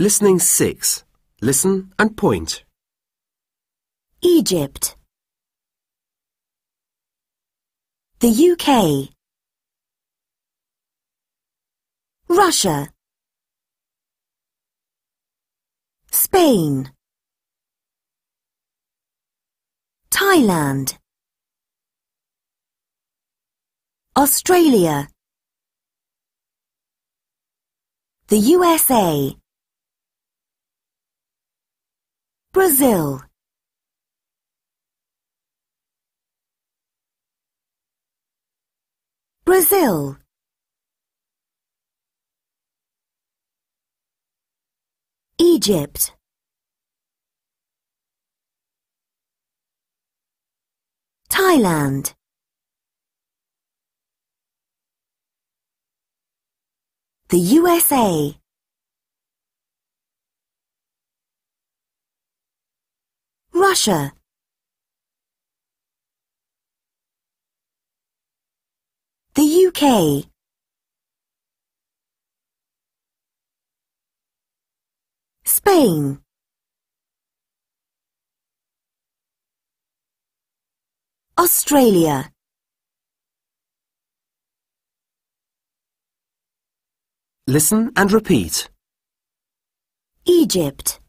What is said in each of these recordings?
Listening 6. Listen and point. Egypt. The UK. Russia. Spain. Thailand. Australia. The USA. Brazil. Brazil. Egypt. Thailand. The USA. Russia. The UK. Spain. Australia. Listen and repeat. Egypt.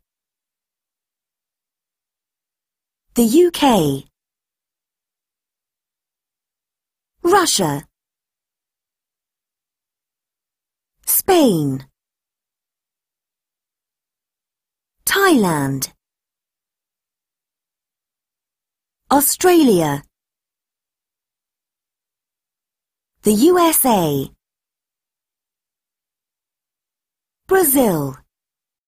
The UK. Russia. Spain. Thailand. Australia. The USA. Brazil.